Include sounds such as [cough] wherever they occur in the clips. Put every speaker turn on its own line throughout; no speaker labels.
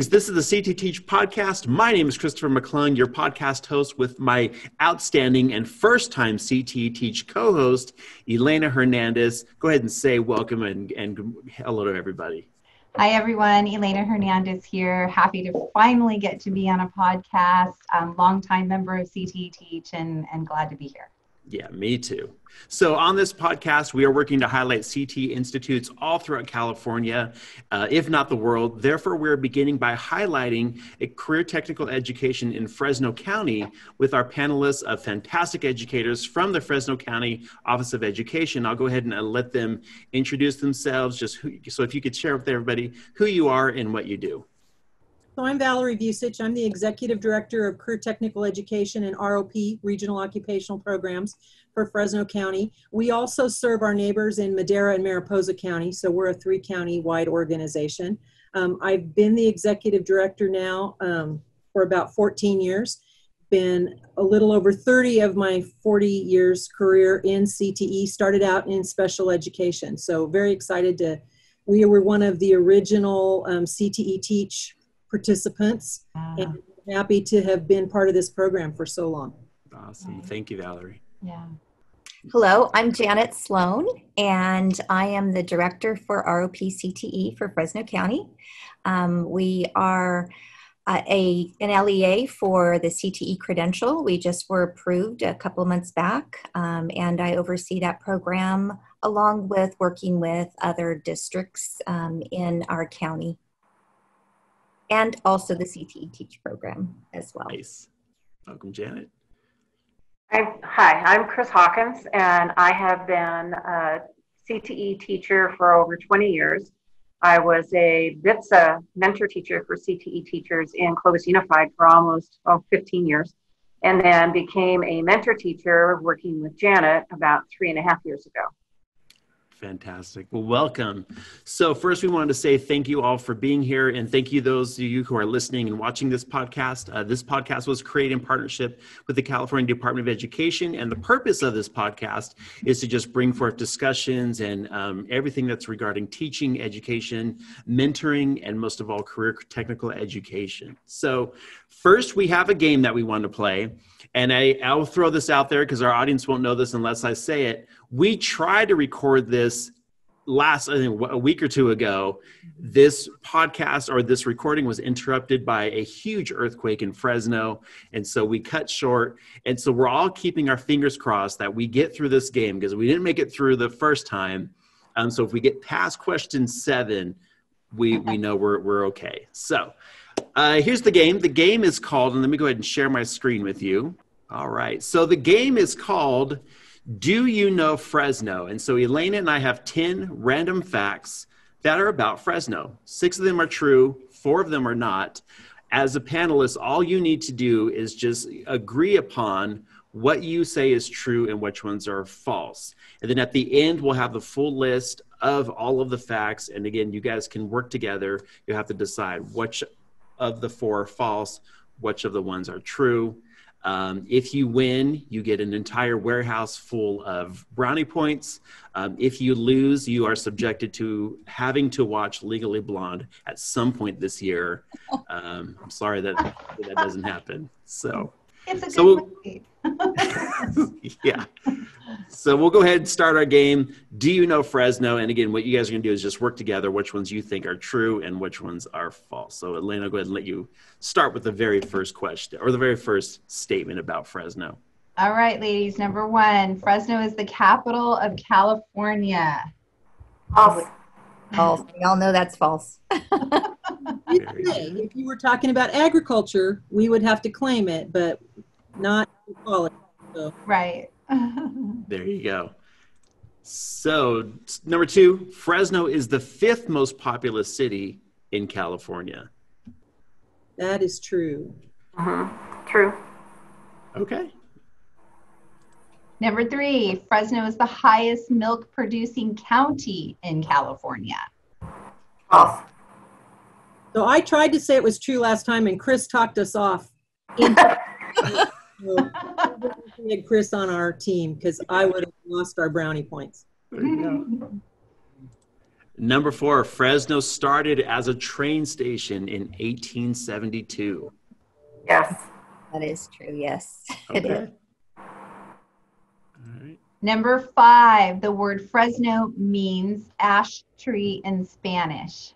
Greetings. This is the CTE Teach podcast. My name is Christopher McClung, your podcast host, with my outstanding and first time CTE Teach co host, Elena Hernandez. Go ahead and say welcome and, and hello to everybody.
Hi, everyone. Elena Hernandez here. Happy to finally get to be on a podcast. Um, longtime member of CTE Teach and, and glad to be here.
Yeah, me too. So, on this podcast, we are working to highlight CT institutes all throughout California, uh, if not the world. Therefore, we're beginning by highlighting a career technical education in Fresno County with our panelists of fantastic educators from the Fresno County Office of Education. I'll go ahead and uh, let them introduce themselves. Just who, so, if you could share with everybody who you are and what you do.
So I'm Valerie Vucich. I'm the Executive Director of Career Technical Education and ROP, Regional Occupational Programs for Fresno County. We also serve our neighbors in Madera and Mariposa County, so we're a three county wide organization. Um, I've been the Executive Director now um, for about 14 years. Been a little over 30 of my 40 years career in CTE, started out in special education. So very excited to, we were one of the original um, CTE Teach participants wow. and happy to have been part of this program for so long.
Awesome. Thank you, Valerie.
Yeah.
Hello, I'm Janet Sloan, and I am the director for ROPCTE for Fresno County. Um, we are uh, a an LEA for the CTE credential. We just were approved a couple months back, um, and I oversee that program along with working with other districts um, in our county and also the CTE Teach program as well.
Nice. Welcome, Janet.
I'm, hi, I'm Chris Hawkins, and I have been a CTE teacher for over 20 years. I was a BTSA mentor teacher for CTE teachers in Clovis Unified for almost oh, 15 years, and then became a mentor teacher working with Janet about three and a half years ago.
Fantastic. Well, welcome. So, first, we wanted to say thank you all for being here, and thank you those of you who are listening and watching this podcast. Uh, this podcast was created in partnership with the California Department of Education, and the purpose of this podcast is to just bring forth discussions and um, everything that's regarding teaching, education, mentoring, and most of all, career technical education. So, first, we have a game that we want to play. And I, I'll throw this out there because our audience won't know this unless I say it. We tried to record this last I think, a week or two ago. This podcast or this recording was interrupted by a huge earthquake in Fresno. And so we cut short. And so we're all keeping our fingers crossed that we get through this game because we didn't make it through the first time. Um, so if we get past question seven, we, we know we're, we're okay. So uh, here's the game. The game is called, and let me go ahead and share my screen with you. All right. So the game is called Do You Know Fresno? And so Elena and I have 10 random facts that are about Fresno. Six of them are true, four of them are not. As a panelist, all you need to do is just agree upon what you say is true and which ones are false. And then at the end, we'll have the full list of all of the facts. And again, you guys can work together. You have to decide which of the four are false, which of the ones are true. Um, if you win, you get an entire warehouse full of brownie points. Um, if you lose, you are subjected to having to watch Legally Blonde at some point this year. [laughs] Um, I'm sorry that that doesn't happen. So
it's a good so, movie. [laughs]
yeah. So we'll go ahead and start our game. Do you know Fresno? And again, what you guys are going to do is just work together which ones you think are true and which ones are false. So, Elena, I'll go ahead and let you start with the very first question or the very first statement about Fresno.
All right, ladies. Number one Fresno is the capital of California.
False. False. We all know that's false. [laughs]
if you were talking about agriculture, we would have to claim it, but not quality. So.
Right. [laughs]
there you go. So, number two, Fresno is the fifth most populous city in California.
That is true.
Uh-huh. True.
Okay.
Number three, Fresno is the highest milk producing county in California.
False.
So I tried to say it was true last time, and Chris talked us off. [laughs] we had Chris on our team because I would have lost our brownie points.
Number four, Fresno started as a train station in 1872.
Yes.
That is true. Yes, it
Okay.
is.
All right.
Number five, the word Fresno means ash tree in Spanish.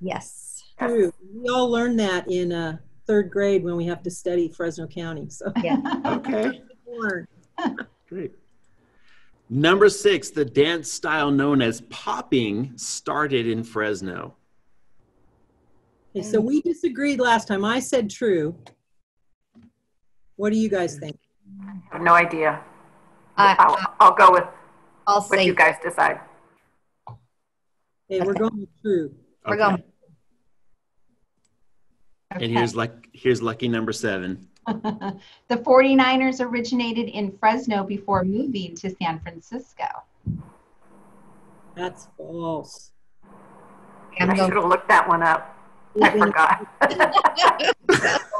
Yes.
True. We all learned that in uh, third grade when we have to study Fresno County. So
Yeah. [laughs]
Okay.
learn. [laughs]
Great. Number six, the dance style known as popping started in Fresno.
Okay, so we disagreed last time. I said true. What do you guys think?
I have no idea.
I,
I'll, I'll go with
I'll
what
say
you guys decide.
Okay, we're going with true.
We're
Okay.
going-
And here's like here's lucky number seven. [laughs]
the 49ers originated in Fresno before moving to San Francisco.
That's false.
I'm
I should
going
have looked that one up. I forgot.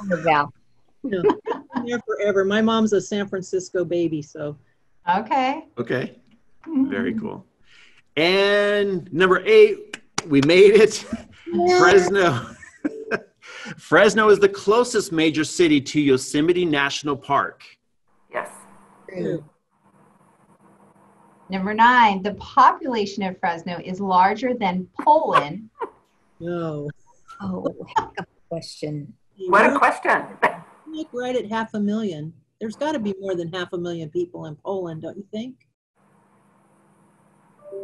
with [laughs] Val. [laughs]
No, been there forever. My mom's a San Francisco baby, so
Okay.
Okay. Mm-hmm. Very cool. And number eight, we made it. Fresno. Fresno is the closest major city to Yosemite National Park.
yes.
True.
Number nine, the population of Fresno is larger than Poland. [laughs]
no.
Oh, heck of a question.
What a question. [laughs]
Like right at half a million. There's got to be more than half a million people in Poland, don't you think?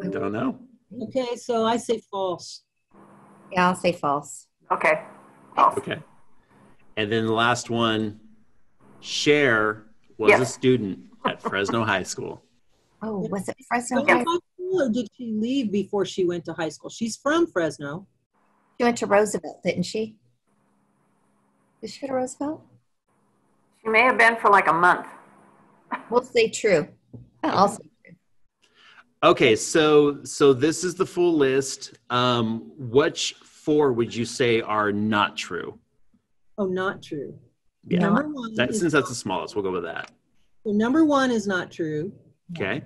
I don't know.
Okay, so I say false.
Yeah, I'll say false.
Okay. False.
Okay. And then the last one, Cher was a student at Fresno High School. [laughs]
Oh, was it Fresno? High?
high school, or did she leave before she went to high school? She's from Fresno.
She went to Roosevelt, didn't she? Did she go to Roosevelt?
She may have been for like a month.
We'll say true. I'll say true.
Okay, so so this is the full list. Um, which four would you say are not true?
Oh, not true.
Yeah,
Number one,
that,
is,
since that's the smallest, we'll go with that.
so number one is not true.
Okay.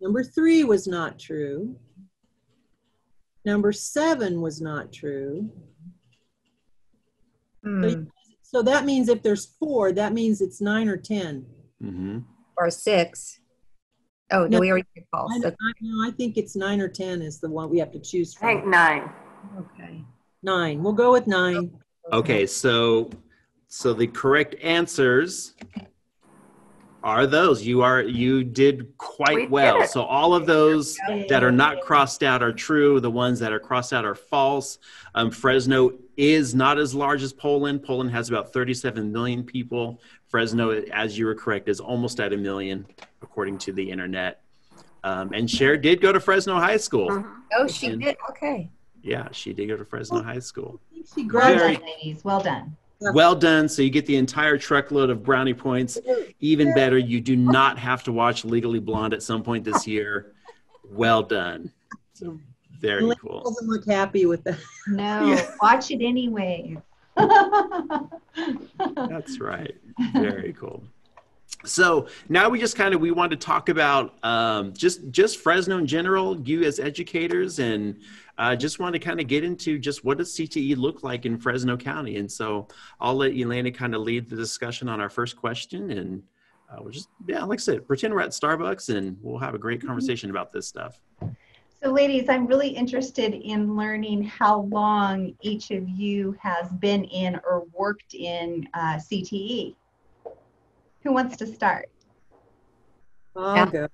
Number three was not true. Number seven was not true.
Hmm.
So that means if there's four, that means it's nine or 10.
hmm
Or six. Oh, no,
No.
we already said false.
I, I, no, I think it's nine or 10 is the one we have to choose
I think nine.
Okay.
Nine. We'll go with nine.
Okay, so so the correct answers are those. You are you did quite
We
well.
it.
So all of those that are not crossed out are true. The ones that are crossed out are false. Um, Fresno is not as large as Poland. Poland has about 37 million people. Fresno, as you were correct, is almost at a million, according to the internet. Um, and Cher did go to Fresno High School.
Mhm.
Oh, she
And-
did. Okay.
Yeah, she did go to Fresno High School.
I think she
Well
Very-
graduated.
done, ladies. Well done.
Well done. So you get the entire truckload of brownie points. Even better, you do not have to watch Legally Blonde at some point this year. Well done. So very
Lynn
cool.
doesn't look happy with that.
No, [laughs]
Yeah.
watch it anyway.
That's right. Very cool. So now we just kind of we want to talk about um, just just Fresno in general, you as educators, and uh, just want to kind of get into just what does CTE look like in Fresno County. And so I'll let Elena kind of lead the discussion on our first question, and uh, we'll just yeah, like I said, pretend we're at Starbucks, and we'll have a great conversation about this stuff.
So, ladies, I'm really interested in learning how long each of you has been in or worked in uh, CTE. Who wants to start?
I'll
Yeah.
go.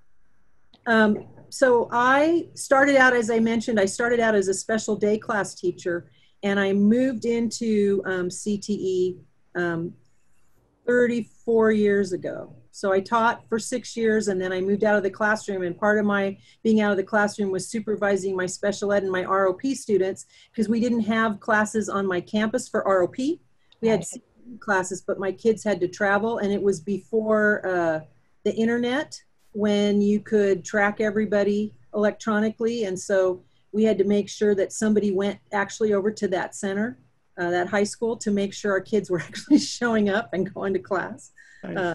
Um, so I started out, as I mentioned, I started out as a special day class teacher, and I moved into um, CTE um, 34 years ago. So I taught for six years, and then I moved out of the classroom. And part of my being out of the classroom was supervising my special ed and my ROP students because we didn't have classes on my campus for ROP. We had classes, but my kids had to travel, and it was before. Uh, the internet when you could track everybody electronically. And so we had to make sure that somebody went actually over to that center, uh, that high school, to make sure our kids were [laughs] actually showing up and going to class. Uh,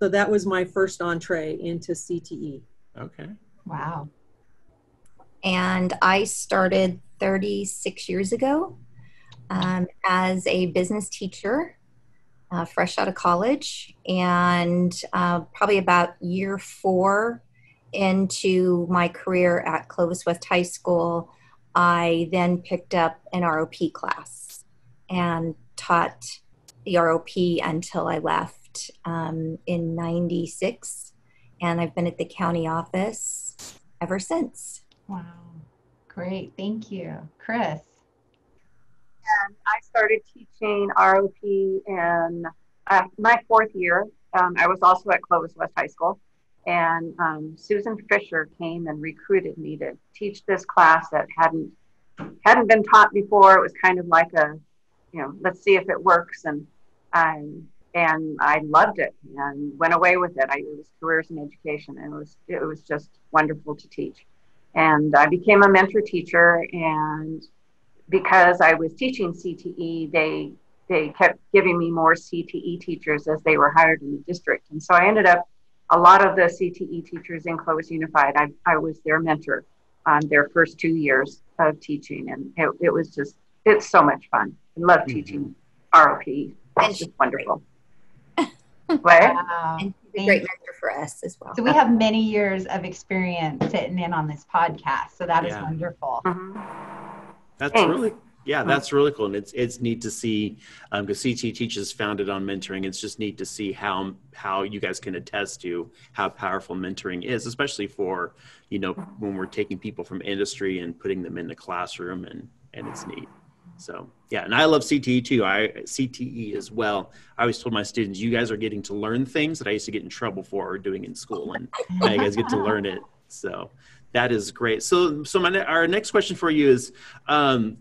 so that was my first entree into. CTE.
okay.
Wow.
and I started 36 years ago um, as a business teacher, uh, fresh out of college, and uh, probably about year four into my career at Clovis West High School, I then picked up an ROP class and taught the ROP until I left um, in 96. And I've been at the county office ever since.
Wow. Great. Thank you. Chris.
And I started teaching ROP in uh, my fourth year. Um, I was also at Clovis West High School. And um, Susan Fisher came and recruited me to teach this class that hadn't hadn't been taught before. It was kind of like a, you know, let's see if it works. And um, and I loved it and went away with it. I, it was careers in education, and it was it was just wonderful to teach. And I became a mentor teacher, and because I was teaching CTE, they they kept giving me more CTE teachers as they were hired in the district, and so I ended up a lot of the CTE teachers in Clovis Unified, I, I was their mentor on their first two years of teaching. And it, it was just, it's so much fun. I love mm-hmm. teaching ROP. It's just wonderful.
what? Wow. [laughs] And she's a great mentor for us as well.
So we have many years of experience sitting in on this podcast. So that yeah. is wonderful. Mm-hmm.
That's Thanks. really yeah, that's really cool, and it's it's neat to see because um, CT teaches founded on mentoring. It's just neat to see how how you guys can attest to how powerful mentoring is, especially for you know when we're taking people from industry and putting them in the classroom, and and it's neat. So yeah, and I love CTE too. I CTE as well. I always told my students, you guys are getting to learn things that I used to get in trouble for doing in school, and now you guys get to learn it. So that is great. So so my our next question for you is. Um,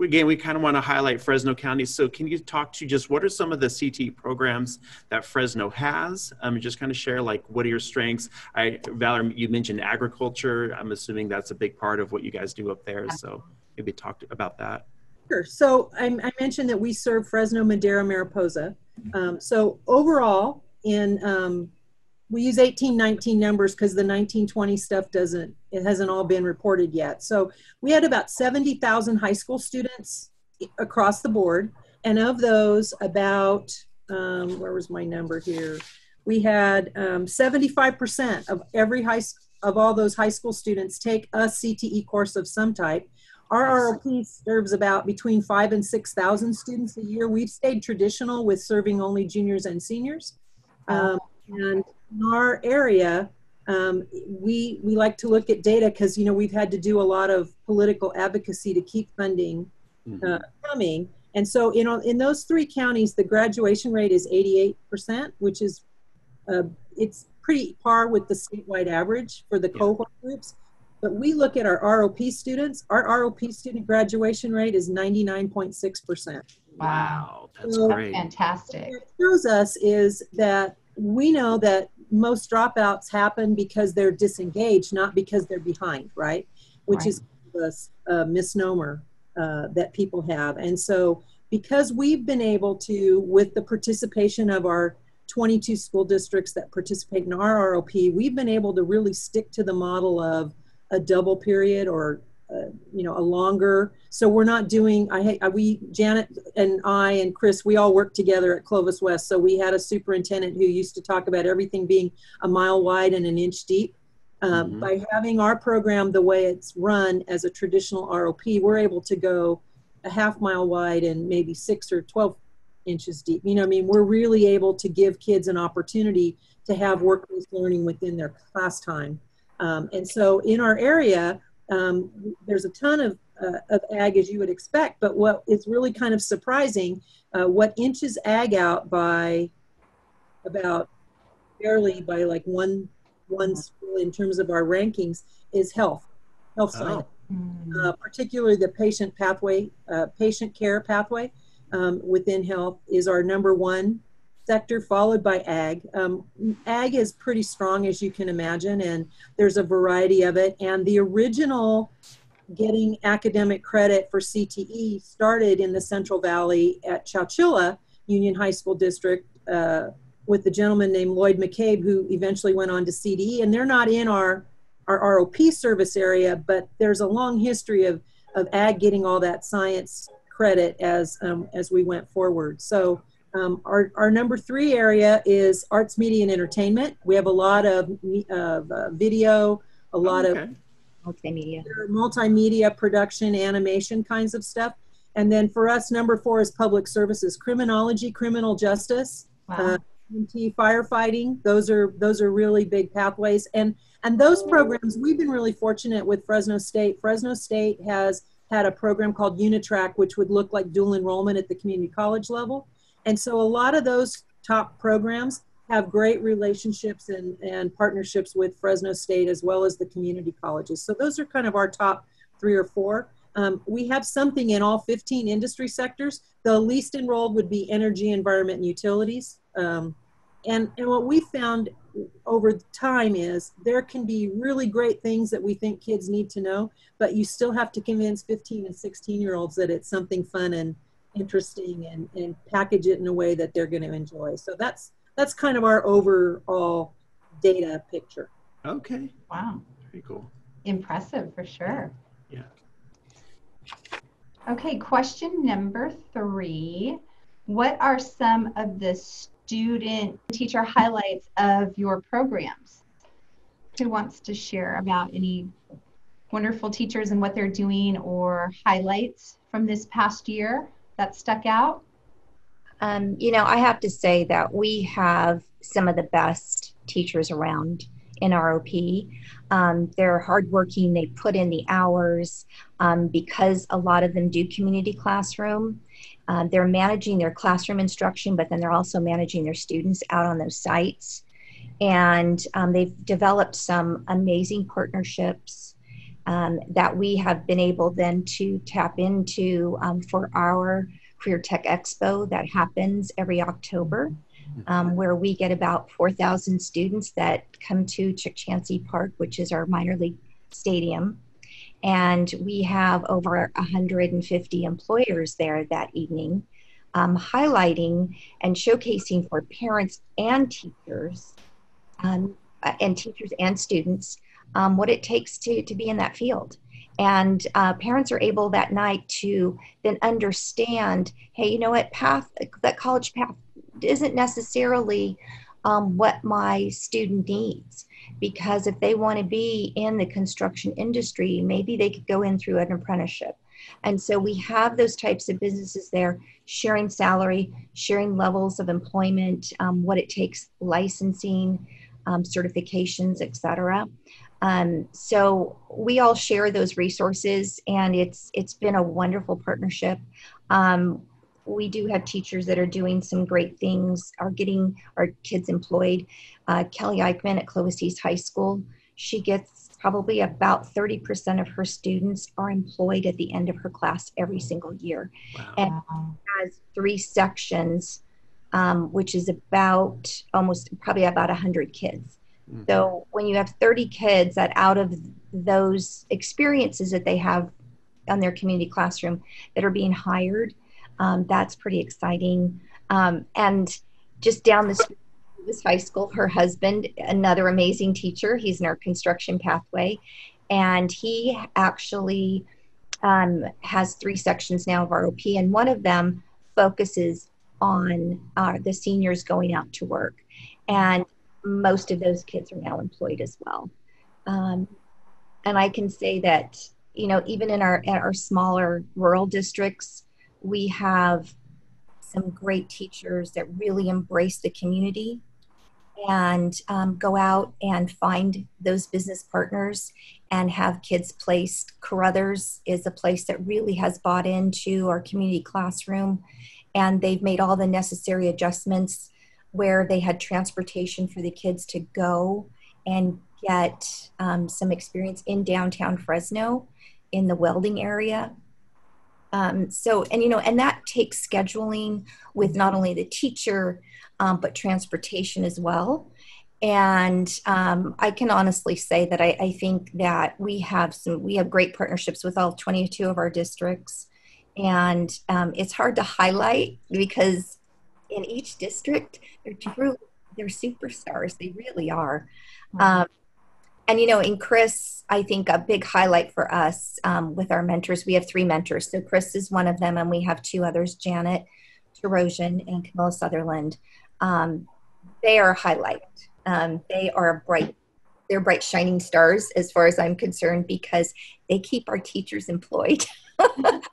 again, we kind of want to highlight Fresno County. So, can you talk to just what are some of the CT programs that Fresno has? Um, just kind of share like what are your strengths? I, Valerie, you mentioned agriculture. I'm assuming that's a big part of what you guys do up there. So, maybe talk about that.
Sure. So, I, I mentioned that we serve Fresno, Madera, Mariposa. Um, so, overall, in um, we use 1819 numbers because the 1920 stuff doesn't it hasn't all been reported yet. So we had about 70000 high school students across the board. And of those about um, where was my number here? We had um, 75% of every high of all those high school students take a cte course of some type. Our ROP serves about between five and 6,000 students a year. We've stayed traditional with serving only juniors and seniors. Um, and in our area, um, we we like to look at data because you know we've had to do a lot of political advocacy to keep funding mm-hmm. uh, coming, and so you know in those three counties the graduation rate is 88 percent, which is uh, it's pretty par with the statewide average for the yeah. cohort groups. But we look at our ROP students. Our ROP student graduation rate is 99.6 percent.
Wow, that's so great!
Fantastic.
What it shows us is that we know that most dropouts happen because they're disengaged, not because they're behind, right? Which right. is a, a misnomer uh, that people have. And so, because we've been able to, with the participation of our 22 school districts that participate in our ROP, we've been able to really stick to the model of a double period or uh, you know a longer so we're not doing I, I we janet and i and chris we all work together at clovis west so we had a superintendent who used to talk about everything being a mile wide and an inch deep. Um, mm-hmm. by having our program the way it's run as a traditional rop we're able to go a half mile wide and maybe six or 12 inches deep you know i mean? We're really able to give kids an opportunity to have work-based learning within their class time. Um, and so in our area um, there's a ton of, uh, of ag as you would expect, but what is really kind of surprising, uh, what inches ag out by about barely by like one one school in terms of our rankings is health, health science, oh. uh, particularly the patient pathway, uh, patient care pathway um, within health is our number one sector, followed by ag. Um, ag is pretty strong, as you can imagine, and there's a variety of it. And the original getting academic credit for CTE started in the Central Valley at Chowchilla Union High School District uh, with the gentleman named Lloyd McCabe, who eventually went on to CDE. And they're not in our our ROP service area, but there's a long history of, of ag getting all that science credit as, um, as we went forward. So um, our, our number three area is arts, media, and entertainment. We have a lot of, of uh, video, a lot
okay.
of
Multimedia.
multimedia production, animation kinds of stuff. And then for us, number four is public services, criminology, criminal justice,
Wow.
uh, EMT, firefighting. Those are those are really big pathways. And and those programs, we've been really fortunate with Fresno State. Fresno State has had a program called Unitrack, which would look like dual enrollment at the community college level. And so a lot of those top programs have great relationships and, and partnerships with Fresno State as well as the community colleges. So those are kind of our top three or four. Um, we have something in all 15 industry sectors. The least enrolled would be energy, environment, and utilities. Um, and, and what we found over time is there can be really great things that we think kids need to know, but you still have to convince 15 and 16 year olds that it's something fun and interesting and, and package it in a way that they're going to enjoy. So that's that's kind of our overall data picture.
Okay.
Wow.
Very cool.
Impressive for sure.
Yeah.
Okay, question number three. What are some of the student teacher highlights of your programs? Who wants to share about any wonderful teachers and what they're doing or highlights from this past year that stuck out?
Um, you know, I have to say that we have some of the best teachers around in ROP. Um, they're hardworking, they put in the hours um, because a lot of them do community classroom. Um, they're managing their classroom instruction, but then they're also managing their students out on those sites. And um, they've developed some amazing partnerships um, that we have been able then to tap into um, for our Career Tech Expo that happens every October, um, where we get about 4,000 students that come to Chukchansi Park, which is our minor league stadium. And we have over 150 employers there that evening, um, highlighting and showcasing for parents and teachers, um, uh, and teachers and students, um, what it takes to, to be in that field. And uh, parents are able that night to then understand hey, you know what, path, that college path isn't necessarily um, what my student needs. Because if they want to be in the construction industry, maybe they could go in through an apprenticeship. And so we have those types of businesses there sharing salary, sharing levels of employment, um, what it takes, licensing, um, certifications, et cetera. Um, so we all share those resources, and it's it's been a wonderful partnership. Um, we do have teachers that are doing some great things, are getting our kids employed. Uh, Kelly Eichman at Clovis East High School, she gets probably about 30% of her students are employed at the end of her class every single year.
Wow.
And has three sections, um, which is about almost probably about 100 kids.
Mhm.
So when you have 30 kids that out of those experiences that they have on their community classroom that are being hired, um, that's pretty exciting. Um, and just down the street was high school, her husband, another amazing teacher, he's in our construction pathway, and he actually um, has three sections now of ROP, and one of them focuses on uh, the seniors going out to work. And most of those kids are now employed as well. Um, and I can say that, you know, even in our, in our smaller rural districts, we have some great teachers that really embrace the community and um, go out and find those business partners and have kids placed. Caruthers is a place that really has bought into our community classroom and they've made all the necessary adjustments where they had transportation for the kids to go and get um, some experience in downtown Fresno in the welding area. Um, so, and you know, and that takes scheduling with not only the teacher, um, but transportation as well. And um, I can honestly say that I, I, think that we have some, we have great partnerships with all 22 of our districts. And um, it's hard to highlight because in each district, they're true, they're superstars. They really are. Um, and you know, in Chris, I think a big highlight for us um, with our mentors, we have three mentors. So Chris is one of them, and we have two others, Janet Tarosian and Camilla Sutherland. Um, they are a highlight. Um, they are bright. They're bright shining stars as far as I'm concerned because they keep our teachers employed.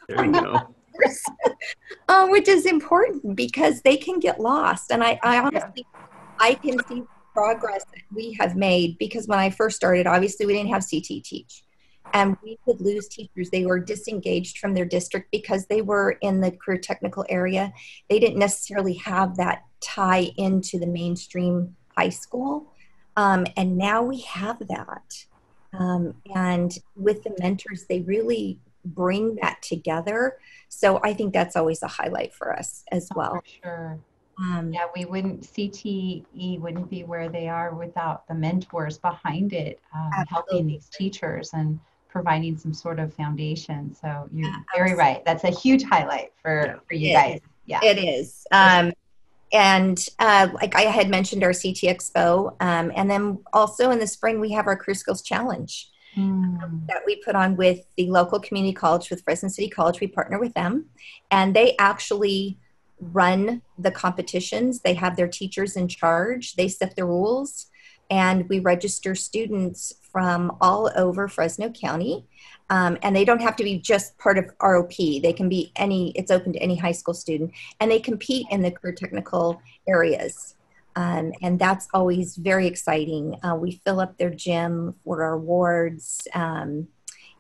there you go. [laughs]
um, which is important because they can get lost. And I, I honestly, I can see progress that we have made because when I first started, obviously we didn't have CTE Teach. And we could lose teachers. They were disengaged from their district because they were in the career technical area. They didn't necessarily have that tie into the mainstream high school. Um, and now we have that. Um, and with the mentors, they really bring that together. So I think that's always a highlight for us as oh, well.
Oh, sure. Um, yeah, we wouldn't, CTE wouldn't be where they are without the mentors behind it, um, helping these teachers and providing some sort of foundation. So you're yeah, very right. That's a huge highlight for, yeah. for you
it
guys. Is.
Yeah. It is. Um, and uh, like I had mentioned, our CT Expo, um, and then also in the spring we have our Career Skills Challenge mm. that we put on with the local community college, with Fresno City College. We partner with them, and they actually run the competitions. They have their teachers in charge. They set the rules, and we register students from all over Fresno County. Um, and they don't have to be just part of ROP. They can be any, it's open to any high school student, and they compete in the career technical areas. Um, and that's always very exciting. Uh, we fill up their gym for our awards, um,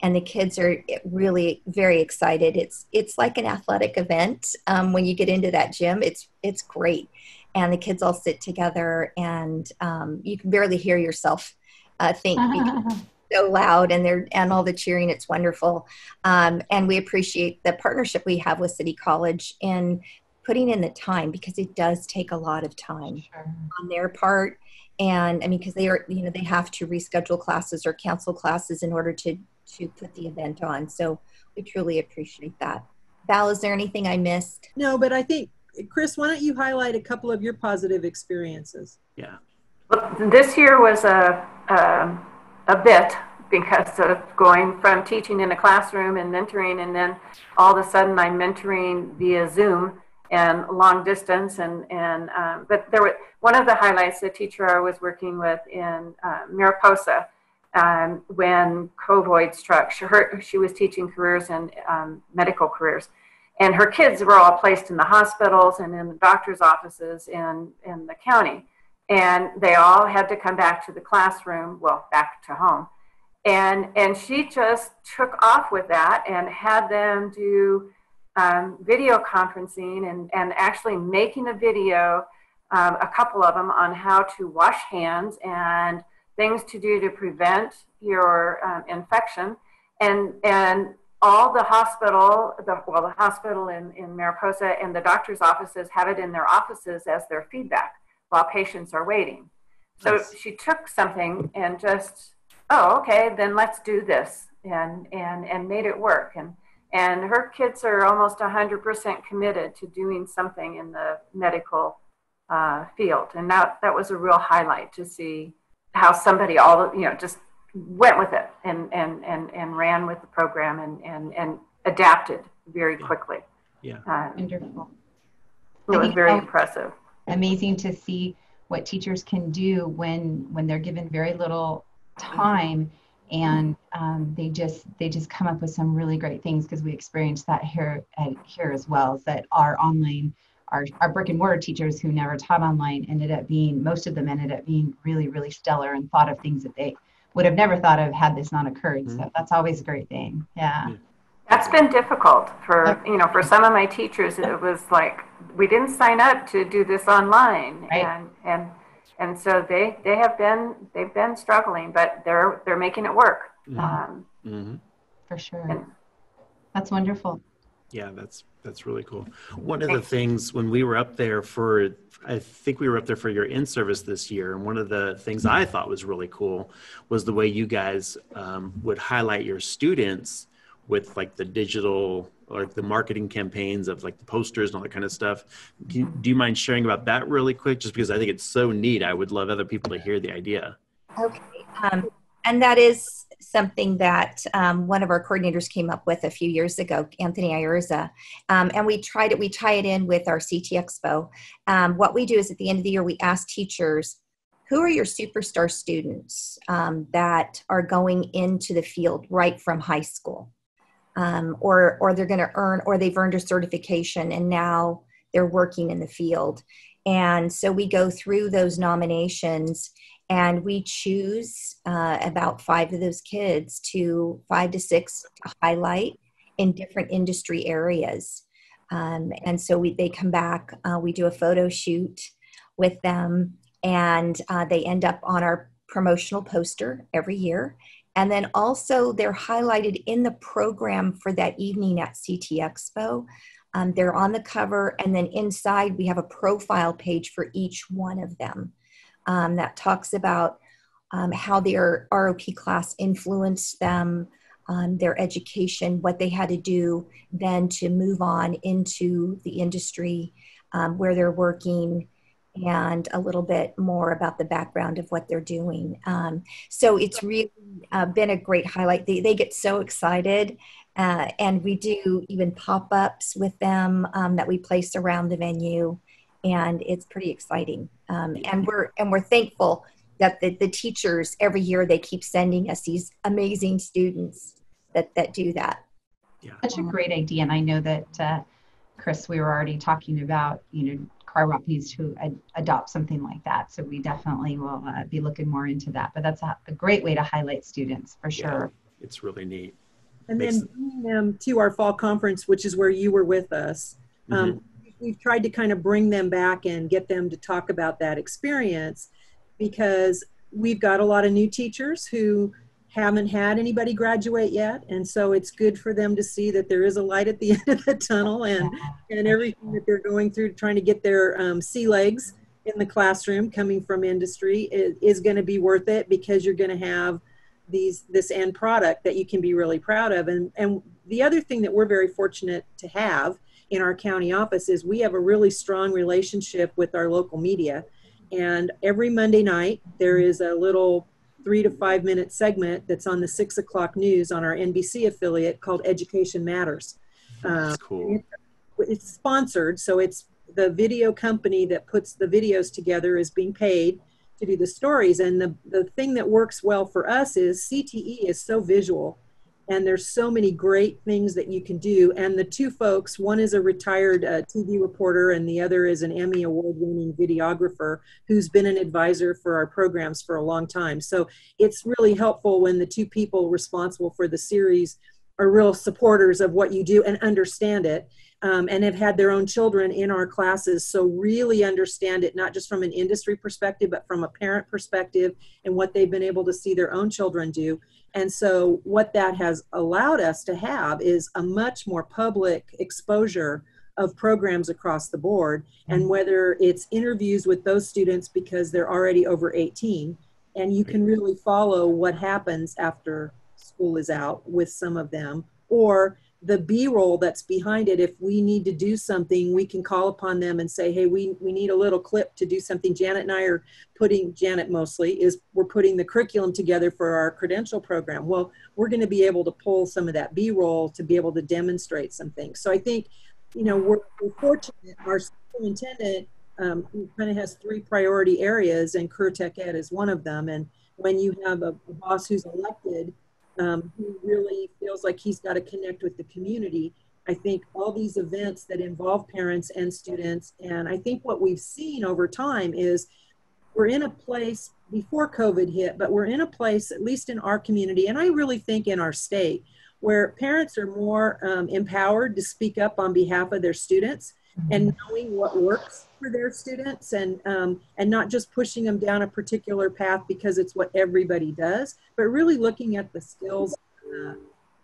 and the kids are really very excited. It's it's like an athletic event um, when you get into that gym. It's it's great, and the kids all sit together, and um, you can barely hear yourself uh, think. [laughs] so loud and they're and all the cheering it's wonderful um, and we appreciate the partnership we have with city college in putting in the time because it does take a lot of time sure. on their part. And i mean because they are you know they have to reschedule classes or cancel classes in order to to put the event on. So we truly appreciate that. Val is there anything i missed?
No but i think chris why don't you highlight a couple of your positive experiences?
Yeah.
Well, this year was a, a, a bit because of going from teaching in a classroom and mentoring, and then all of a sudden I'm mentoring via Zoom and long distance. And, and um, but there was one of the highlights. The teacher I was working with in uh, Mariposa um, when COVID struck. She, her, she was teaching careers and um, medical careers. And her kids were all placed in the hospitals and in the doctor's offices in, in the county and they all had to come back to the classroom well back to home and and she just took off with that and had them do um, video conferencing and and actually making a video um, a couple of them on how to wash hands and things to do to prevent your um, infection and and all the hospital the well the hospital in, in mariposa and the doctor's offices have it in their offices as their feedback while patients are waiting. So she took something and just, oh, okay, then let's do this, and and and made it work. And and her kids are almost 100% committed to doing something in the medical uh, field, and that that was a real highlight to see how somebody all you know just went with it and and and and ran with the program and and and adapted very quickly.
Yeah,
uh, wonderful.
It was very impressive
amazing to see what teachers can do when when they're given very little time and um, they just they just come up with some really great things because we experienced that here at, here as well is that our online our, our brick and mortar teachers who never taught online ended up being most of them ended up being really really stellar and thought of things that they would have never thought of had this not occurred mm-hmm. so that's always a great thing yeah
that's been difficult for you know for some of my teachers. It was like we didn't sign up to do this online, right. and and and so they they have been they've been struggling, but they're they're making it work.
Mm-hmm. Um, mm-hmm. For sure, and, that's wonderful.
Yeah, that's that's really cool. One of the things when we were up there for, I think we were up there for your in service this year, and one of the things I thought was really cool was the way you guys um, would highlight your students with like the digital or like the marketing campaigns of like the posters and all that kind of stuff. Do you, do you mind sharing about that really quick? Just because I think it's so neat. I would love other people to hear the idea.
Okay. Um, And that is something that um, one of our coordinators came up with a few years ago, Anthony Ayurza. Um, and we tried it, we tie it in with our CT Expo. Um, what we do is at the end of the year, we ask teachers, who are your superstar students um, that are going into the field right from high school? Um, or, or they're going to earn, or they've earned a certification and now they're working in the field. And so we go through those nominations and we choose uh, about five of those kids to five to six to highlight in different industry areas um, and so we, they come back uh, we do a photo shoot with them and uh, they end up on our promotional poster every year and then also they're highlighted in the program for that evening at ct expo. Um, they're on the cover and then inside we have a profile page for each one of them. Um, that talks about um, how their ROP class influenced them, um, their education, what they had to do then to move on into the industry um, where they're working, and a little bit more about the background of what they're doing. Um, so it's really uh, been a great highlight. They, they get so excited. Uh, and we do even pop ups with them um, that we place around the venue and it's pretty exciting. Um, and we're and we're thankful that the, the teachers every year they keep sending us these amazing students that that do that.
Yeah, such a great idea, and I know that uh, Chris, we were already talking about you know CRY-ROP needs to ad- adopt something like that, so we definitely will uh, be looking more into that. But that's a, a, great way to highlight students for sure.
Yeah, it's really neat.
And Makes then bringing them to our fall conference, which is where you were with us. Um, mm-hmm we've tried to kind of bring them back and get them to talk about that experience because we've got a lot of new teachers who haven't had anybody graduate yet and so it's good for them to see that there is a light at the [laughs] end of the tunnel and and everything that they're going through trying to get their um, sea legs in the classroom coming from industry is, is going to be worth it because you're going to have these this end product that you can be really proud of and and the other thing that we're very fortunate to have in our county office is we have a really strong relationship with our local media. And every Monday night, there is a little three to five minute segment that's on the six o'clock news on our NBC affiliate called Education Matters.
That's um, cool.
It's sponsored, so it's the video company that puts the videos together is being paid to do the stories. And the, the thing that works well for us is CTE is so visual and there's so many great things that you can do. And the two folks one is a retired uh, tv reporter and the other is an emmy award winning videographer who's been an advisor for our programs for a long time. So it's really helpful when the two people responsible for the series are real supporters of what you do and understand it um, and have had their own children in our classes. So really understand it not just from an industry perspective but from a parent perspective and what they've been able to see their own children do and so, what that has allowed us to have is a much more public exposure of programs across the board. And mm-hmm. whether it's interviews with those students because they're already over 18, and you can really follow what happens after school is out with some of them, or the b-roll that's behind it if we need to do something we can call upon them and say hey we, we need a little clip to do something. Janet and i are putting janet mostly is we're putting the curriculum together for our credential program. Well we're going to be able to pull some of that b-roll to be able to demonstrate some things. So i think you know we're, we're fortunate our superintendent um, kind of has three priority areas and career tech ed is one of them. And when you have a, a boss who's elected um, who really feels like he's got to connect with the community. I think all these events that involve parents and students, and I think what we've seen over time is we're in a place before COVID hit, but we're in a place, at least in our community, and I really think in our state, where parents are more um, empowered to speak up on behalf of their students and knowing what works for their students and um, and not just pushing them down a particular path because it's what everybody does but really looking at the skills uh,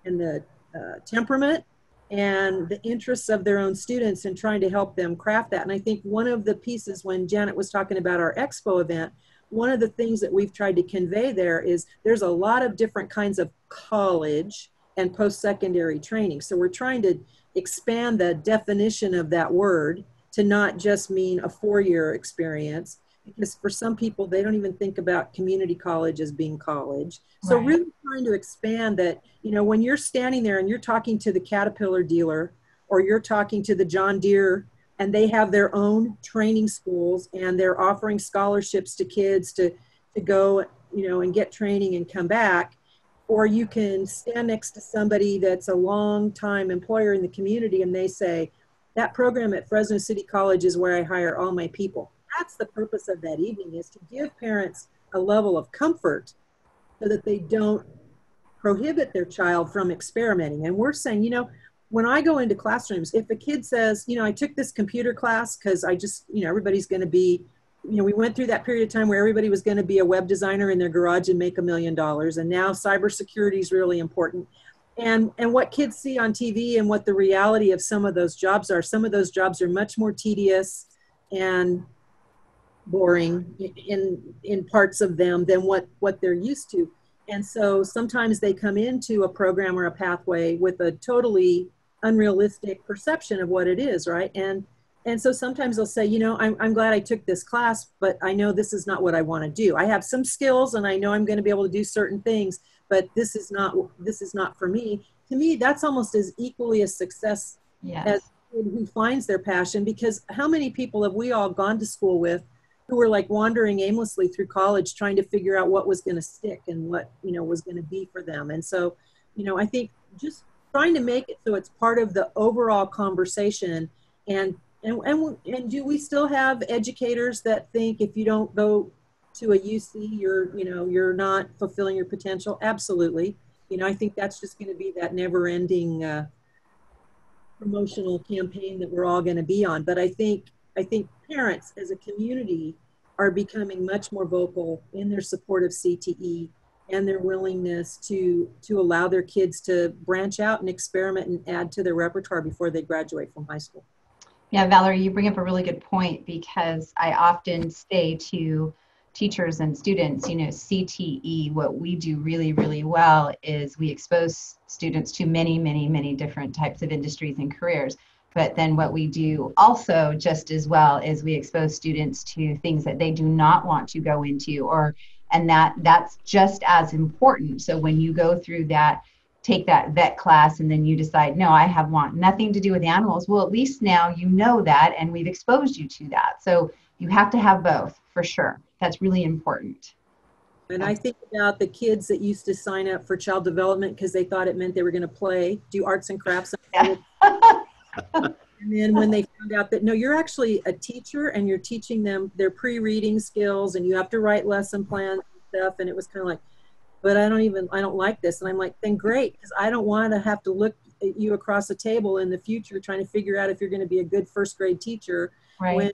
and the uh, temperament and the interests of their own students and trying to help them craft that. And i think one of the pieces when janet was talking about our expo event one of the things that we've tried to convey there is there's a lot of different kinds of college and post-secondary training. So we're trying to expand the definition of that word to not just mean a four year experience, because for some people they don't even think about community college as being college so
Right.
really trying to expand that you know when you're standing there and you're talking to the caterpillar dealer or you're talking to the john deere and they have their own training schools and they're offering scholarships to kids to to go you know and get training and come back or you can stand next to somebody that's a long time employer in the community and they say that program at fresno city college is where i hire all my people. That's the purpose of that evening is to give parents a level of comfort so that they don't prohibit their child from experimenting. And we're saying you know when i go into classrooms if a kid says you know i took this computer class because i just you know everybody's going to be you know we went through that period of time where everybody was going to be a web designer in their garage and make a million dollars and now cybersecurity is really important. And and what kids see on tv and what the reality of some of those jobs are some of those jobs are much more tedious and boring in in parts of them than what what they're used to. And so sometimes they come into a program or a pathway with a totally unrealistic perception of what it is right? And and so sometimes they'll say you know i'm, I'm glad i took this class but i know this is not what i want to do. I have some skills and i know i'm going to be able to do certain things but this is not this is not for me. To me that's almost as equally a success
Yes.
as who finds their passion because how many people have we all gone to school with who were like wandering aimlessly through college trying to figure out what was going to stick and what you know was going to be for them? And so you know i think just trying to make it so it's part of the overall conversation and and and, and do we still have educators that think if you don't go to a uc you're you know you're not fulfilling your potential? Absolutely. You know i think that's just going to be that never ending uh, promotional campaign that we're all going to be on. But i think i think parents as a community are becoming much more vocal in their support of cte and their willingness to to allow their kids to branch out and experiment and add to their repertoire before they graduate from high school
Yeah, Valerie, you bring up a really good point because I often say to teachers and students, you know, CTE, what we do really, really well is we expose students to many, many, many different types of industries and careers. But then what we do also just as well is we expose students to things that they do not want to go into or and that that's just as important. So when you go through that take that vet class and then you decide no i have want nothing to do with animals well at least now you know that and we've exposed you to that so you have to have both for sure that's really important
And I think about the kids that used to sign up for child development because they thought it meant they were going to play, do arts and crafts.
Yeah. [laughs]
and then when they found out that no, you're actually a teacher and you're teaching them their pre-reading skills and you have to write lesson plans and stuff. And it was kind of like, but I don't even, I don't like this. And I'm like, then great, because I don't want to have to look at you across the table in the future trying to figure out if you're going to be a good first grade teacher
right
when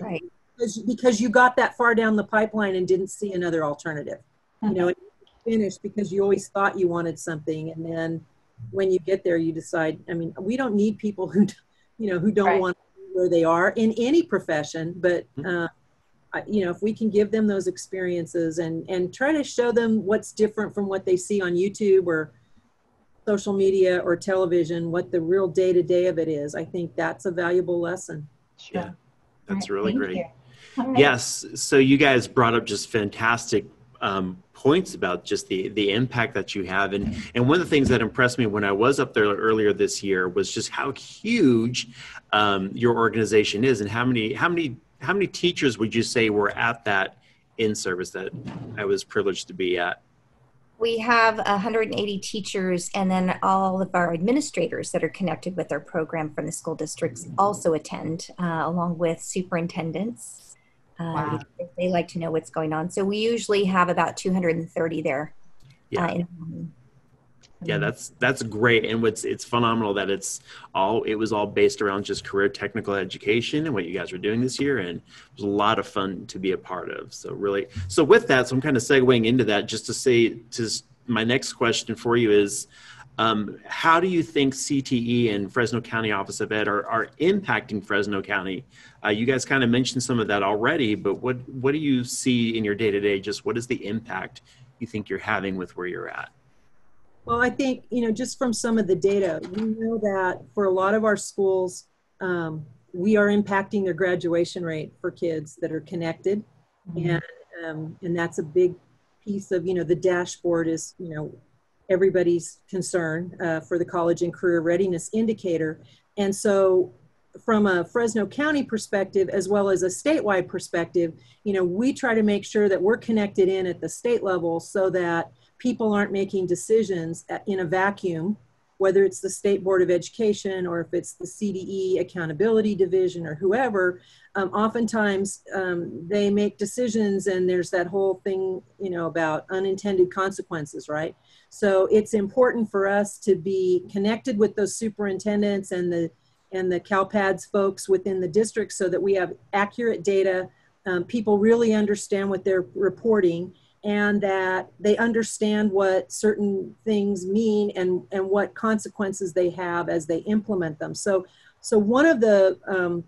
Right.
because, because you got that far down the pipeline and didn't see another alternative. You know, and you finished because you always thought you wanted something, and then when you get there, you decide. I mean, we don't need people who, [laughs] you know, who don't
Right.
want to be where they are in any profession, but. Uh, I- you know, if we can give them those experiences and and try to show them what's different from what they see on YouTube or social media or television, what the real day to day of it is, I think that's a valuable lesson.
sure
Yeah, that's
All right,
really
thank
great.
you.
Yes. So you guys brought up just fantastic um, points about just the the impact that you have, and and one of the things that impressed me when I was up there earlier this year was just how huge um, your organization is, and how many how many how many teachers would you say were at that in service that I was privileged to be at?
We have 180 teachers, and then all of our administrators that are connected with our program from the school districts also attend, uh, along with superintendents. Uh,
Wow.
They like to know what's going on. So we usually have about 230 there.
Yeah.
Uh, in,
Yeah, that's that's great, and what's it's phenomenal that it's all it was all based around just career technical education and what you guys were doing this year, and it was a lot of fun to be a part of. So really, so with that, so I'm kind of segueing into that just to say to my next question for you is, um, how do you think CTE and Fresno County Office of Ed are are impacting Fresno County? Uh, you guys kind of mentioned some of that already, but what what do you see in your day to day? Just what is the impact you think you're having with where you're at?
Well, I think, you know, just from some of the data, we know that for a lot of our schools, um, we are impacting their graduation rate for kids that are connected. mm-hmm. and um, and that's a big piece of you know the dashboard is you know everybody's concern uh, for the college and career readiness indicator and so from a Fresno County perspective as well as a statewide perspective, you know, we try to make sure that we're connected in at the state level so that people aren't making decisions in a vacuum, whether it's the State Board of Education or if it's the CDE Accountability Division or whoever. Um, oftentimes um, they make decisions and there's that whole thing, you know, about unintended consequences, right? So it's important for us to be connected with those superintendents and the and the CalPADS folks within the district so that we have accurate data. Um, people really understand what they're reporting and that they understand what certain things mean and, and what consequences they have as they implement them. So, so one of the, um,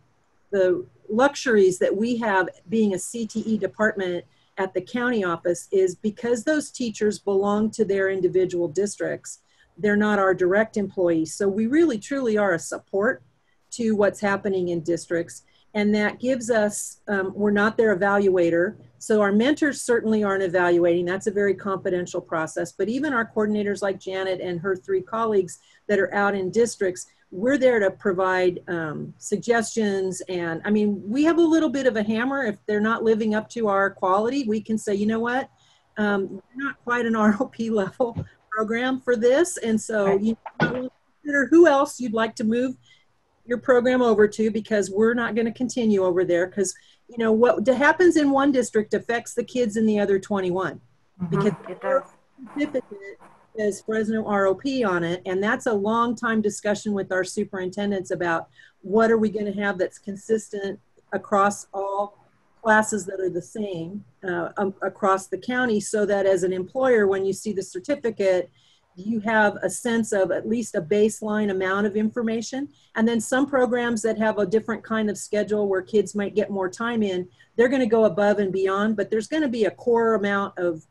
the luxuries that we have being a CTE department at the county office is because those teachers belong to their individual districts, they're not our direct employees. So we really truly are a support to what's happening in districts. And that gives us, um, we're not their evaluator. So our mentors certainly aren't evaluating. That's a very confidential process. But even our coordinators like Janet and her three colleagues that are out in districts, we're there to provide um, suggestions. And I mean, we have a little bit of a hammer. If they're not living up to our quality, we can say, you know what? Um, not quite an [laughs] ROP level program for this. And so you consider who else you'd like to move your program over to because we're not going to continue over there because you know what happens in one district affects the kids in the other 21 mm-hmm. because it does. certificate says Fresno ROP on it and that's a long time discussion with our superintendents about what are we going to have that's consistent across all classes that are the same uh, um, across the county so that as an employer when you see the certificate you have a sense of at least a baseline amount of information. And then some programs that have a different kind of schedule where kids might get more time in, they're going to go above and beyond, but there's going to be a core amount of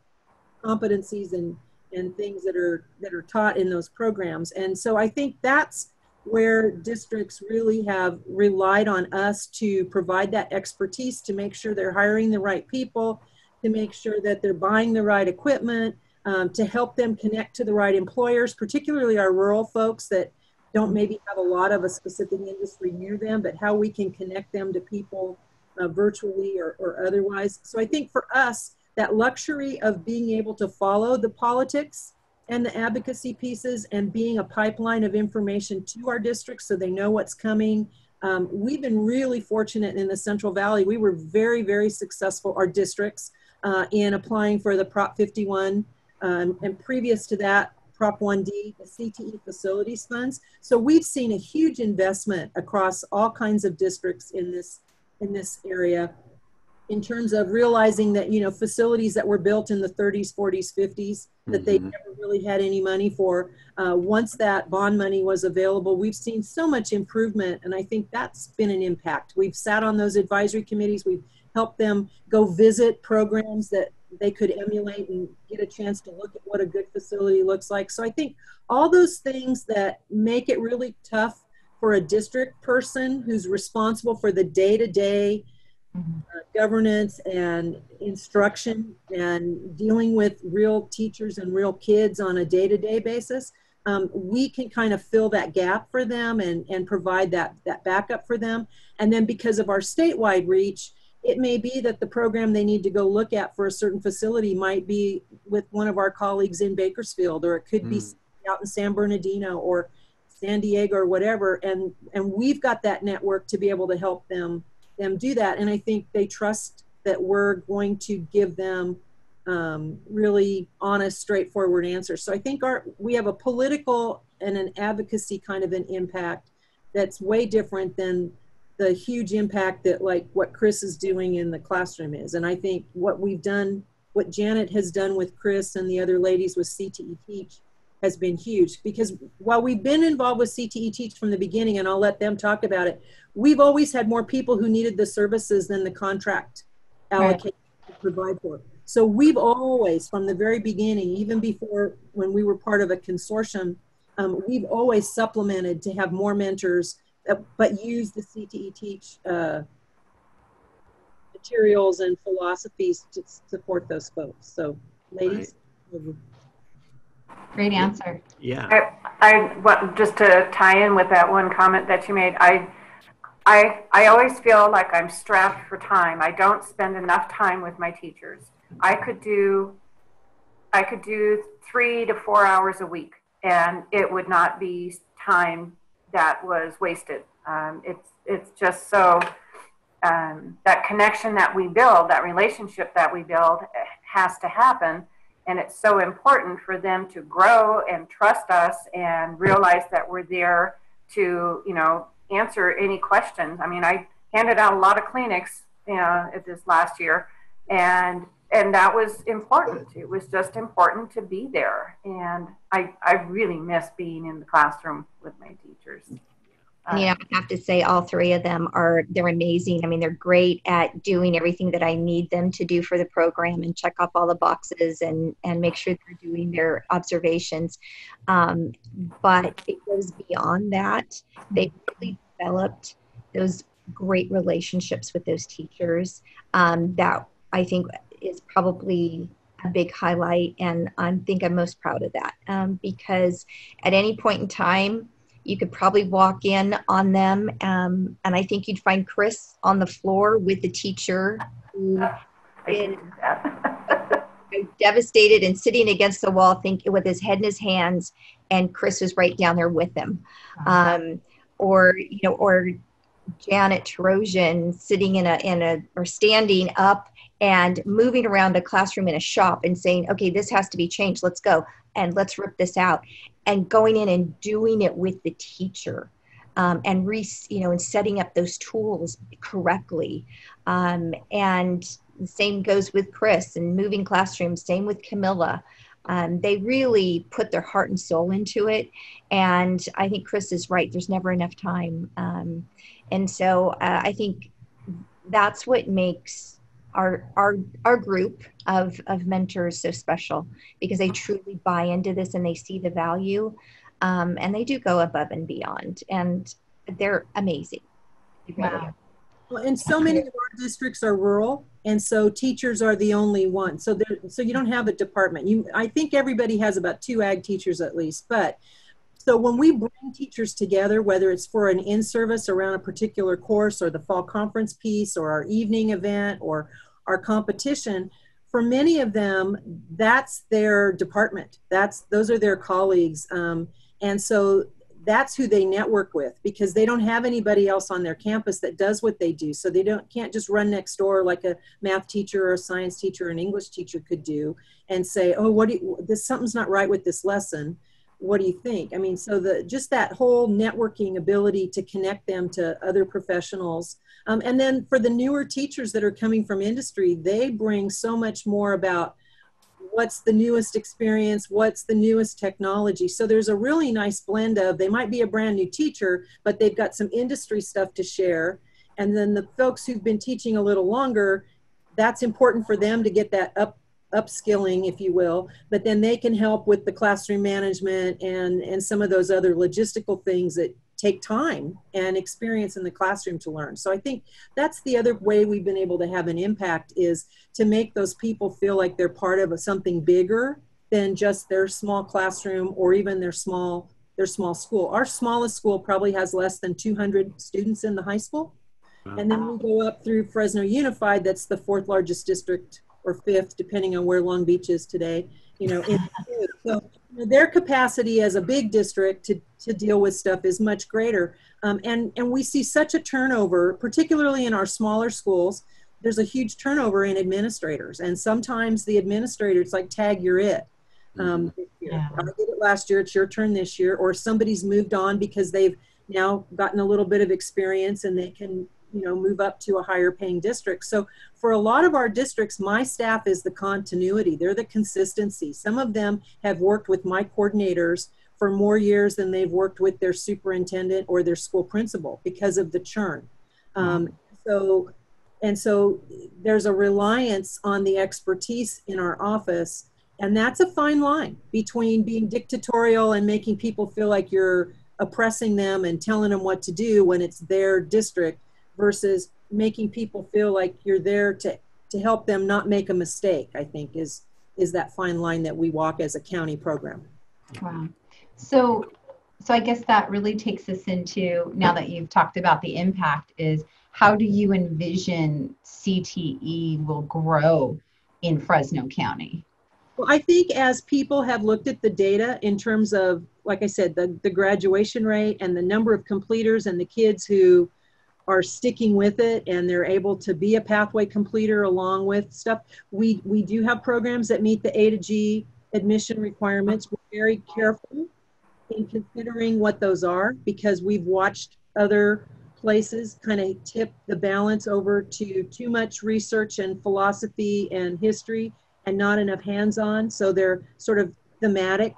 competencies and, and things that are that are taught in those programs. And so I think that's where districts really have relied on us to provide that expertise to make sure they're hiring the right people, to make sure that they're buying the right equipment, um, to help them connect to the right employers, particularly our rural folks that don't maybe have a lot of a specific industry near them, but how we can connect them to people uh, virtually or, or otherwise. So I think for us, that luxury of being able to follow the politics and the advocacy pieces and being a pipeline of information to our districts so they know what's coming. Um, we've been really fortunate in the Central Valley. We were very, very successful, our districts, uh, in applying for the Prop 51 um, and previous to that, Prop 1D, the CTE facilities funds. So we've seen a huge investment across all kinds of districts in this in this area in terms of realizing that you know facilities that were built in the 30s 40s 50s that they mm-hmm. never really had any money for uh, once that bond money was available we've seen so much improvement and i think that's been an impact we've sat on those advisory committees we've helped them go visit programs that they could emulate and get a chance to look at what a good facility looks like. So I think all those things that make it really tough for a district person who's responsible for the day-to-day uh, governance and instruction and dealing with real teachers and real kids on a day-to-day basis um, we can kind of fill that gap for them and, and provide that, that backup for them and then because of our statewide reach it may be that the program they need to go look at for a certain facility might be with one of our colleagues in Bakersfield, or it could mm. be hmm. out in San Bernardino or San Diego or whatever. And and we've got that network to be able to help them them do that. And I think they trust that we're going to give them um, really honest, straightforward answers. So I think our we have a political and an advocacy kind of an impact that's way different than the huge impact that like what Chris is doing in the classroom is. And I think what we've done, what Janet has done with Chris and the other ladies with CTE Teach has been huge because while we've been involved with CTE Teach from the beginning, and I'll let them talk about it, we've always had more people who needed the services than the contract allocation right. to provide for. So we've always, from the very beginning, even before when we were part of a consortium, um, we've always supplemented to have more mentors uh, but use the CTE Teach uh, materials and philosophies to support those folks. So, ladies. Right.
Great answer.
Yeah.
I, I want just to tie in with that one comment that you made. I, I, I always feel like I'm strapped for time. I don't spend enough time with my teachers. I could do, I could do three to four hours a week, and it would not be time that was wasted. Um, it's it's just so um, that connection that we build, that relationship that we build, has to happen and it's so important for them to grow and trust us and realize that we're there to, you know, answer any questions. I mean, I handed out a lot of clinics, you know, this last year, and and that was important. It was just important to be there, and I I really miss being in the classroom with my teachers.
Yeah, I have to say all three of them are they're amazing. I mean, they're great at doing everything that I need them to do for the program and check off all the boxes and and make sure they're doing their observations. Um, but it goes beyond that. They've really developed those great relationships with those teachers um, that I think is probably a big highlight, and I think I'm most proud of that um, because at any point in time you could probably walk in on them, um, and I think you'd find Chris on the floor with the teacher who [laughs] is [laughs] devastated and sitting against the wall, think with his head in his hands, and Chris was right down there with him, um, or you know, or Janet Tarosian sitting in a in a or standing up and moving around a classroom in a shop and saying, okay, this has to be changed. Let's go and let's rip this out and going in and doing it with the teacher um, and re, you know and setting up those tools correctly. Um, and the same goes with chris and moving classrooms same with camilla. Um, they really put their heart and soul into it and i think chris is right. There's never enough time. Um, and so uh, i think that's what makes our our our group of of mentors so special because they truly buy into this and they see the value um, and they do go above and beyond and they're amazing.
Wow. well, and so many of our districts are rural and so teachers are the only one. So there so you don't have a department. You i think everybody has about two ag teachers at least but so when we bring teachers together, whether it's for an in-service around a particular course or the fall conference piece or our evening event or our competition, for many of them, that's their department. That's those are their colleagues, um, and so that's who they network with because they don't have anybody else on their campus that does what they do. So they don't can't just run next door like a math teacher or a science teacher or an English teacher could do and say, "Oh, what do you, this something's not right with this lesson." what do you think i mean so the just that whole networking ability to connect them to other professionals um, and then for the newer teachers that are coming from industry they bring so much more about what's the newest experience what's the newest technology. So there's a really nice blend of they might be a brand new teacher but they've got some industry stuff to share. And then the folks who've been teaching a little longer that's important for them to get that up upskilling, if you will, but then they can help with the classroom management and, and some of those other logistical things that take time and experience in the classroom to learn. So I think that's the other way we've been able to have an impact is to make those people feel like they're part of a, something bigger than just their small classroom or even their small their small school. Our smallest school probably has less than 200 students in the high school. And then we go up through Fresno Unified, that's the fourth largest district or fifth, depending on where Long Beach is today. You know, [laughs] so their capacity as a big district to, to deal with stuff is much greater. Um, and, and we see such a turnover, particularly in our smaller schools. There's a huge turnover in administrators, and sometimes the administrators like tag you're it. Um, yeah. I did it last year. It's your turn this year, or somebody's moved on because they've now gotten a little bit of experience and they can you know move up to a higher paying district. So for a lot of our districts my staff is the continuity. They're the consistency. Some of them have worked with my coordinators for more years than they've worked with their superintendent or their school principal because of the churn. Um, so and so there's a reliance on the expertise in our office and that's a fine line between being dictatorial and making people feel like you're oppressing them and telling them what to do when it's their district versus making people feel like you're there to to help them not make a mistake i think is is that fine line that we walk as a county program.
Wow. So so i guess that really takes us into now that you've talked about the impact is how do you envision cte will grow in fresno county?
Well i think as people have looked at the data in terms of like i said the, the graduation rate and the number of completers and the kids who are sticking with it and they're able to be a pathway completer along with stuff. We we do have programs that meet the A to G admission requirements. We're very careful in considering what those are because we've watched other places kind of tip the balance over to too much research and philosophy and history and not enough hands-on. So they're sort of thematic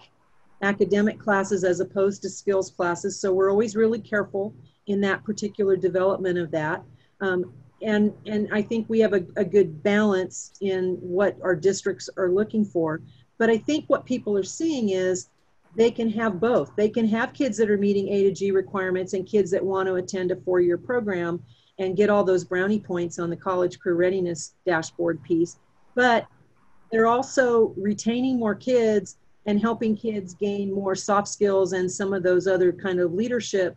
academic classes as opposed to skills classes. So we're always really careful in that particular development of that. Um, and, and I think we have a, a good balance in what our districts are looking for. But I think what people are seeing is they can have both. They can have kids that are meeting A to G requirements and kids that want to attend a four year program and get all those brownie points on the college career readiness dashboard piece. But they're also retaining more kids and helping kids gain more soft skills and some of those other kind of leadership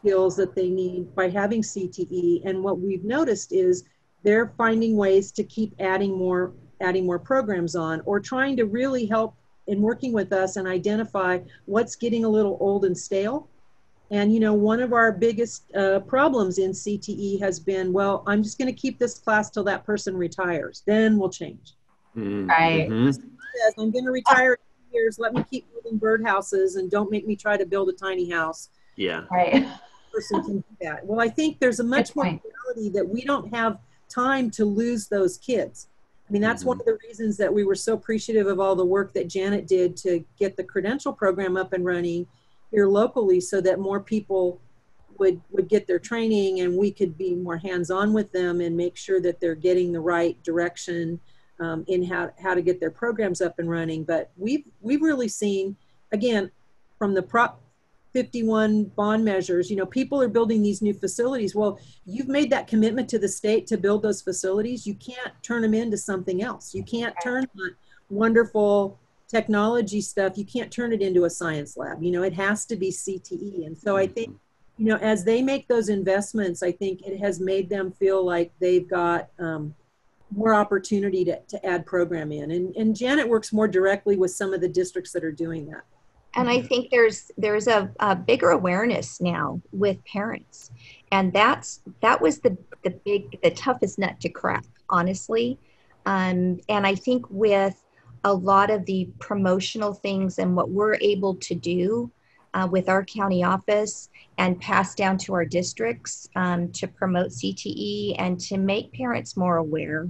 skills that they need by having CTE. And what we've noticed is they're finding ways to keep adding more adding more programs on or trying to really help in working with us and identify what's getting a little old and stale. And you know, one of our biggest uh, problems in CTE has been, well, I'm just going to keep this class till that person retires. Then we'll change.
Mm-hmm. Right.
I'm going to retire in years. Let me keep building birdhouses and don't make me try to build a tiny house.
Yeah.
Right [laughs]
person can do that. Well, I think there's a much more reality that we don't have time to lose those kids. I mean, that's mm-hmm. one of the reasons that we were so appreciative of all the work that Janet did to get the credential program up and running here locally so that more people would would get their training and we could be more hands-on with them and make sure that they're getting the right direction um, in how, how to get their programs up and running. But we've we've really seen again from the prop 51 bond measures you know people are building these new facilities. Well you've made that commitment to the state to build those facilities. You can't turn them into something else. You can't turn that wonderful technology stuff you can't turn it into a science lab. You know it has to be cte and so i think you know as they make those investments i think it has made them feel like they've got um, more opportunity to, to add program in. And, and janet works more directly with some of the districts that are doing that
and i mm-hmm. think there's there's a, a, bigger awareness now with parents and that's that was the the big the toughest nut to crack honestly um, and i think with a lot of the promotional things and what we're able to do uh, with our county office and pass down to our districts um, to promote cte and to make parents more aware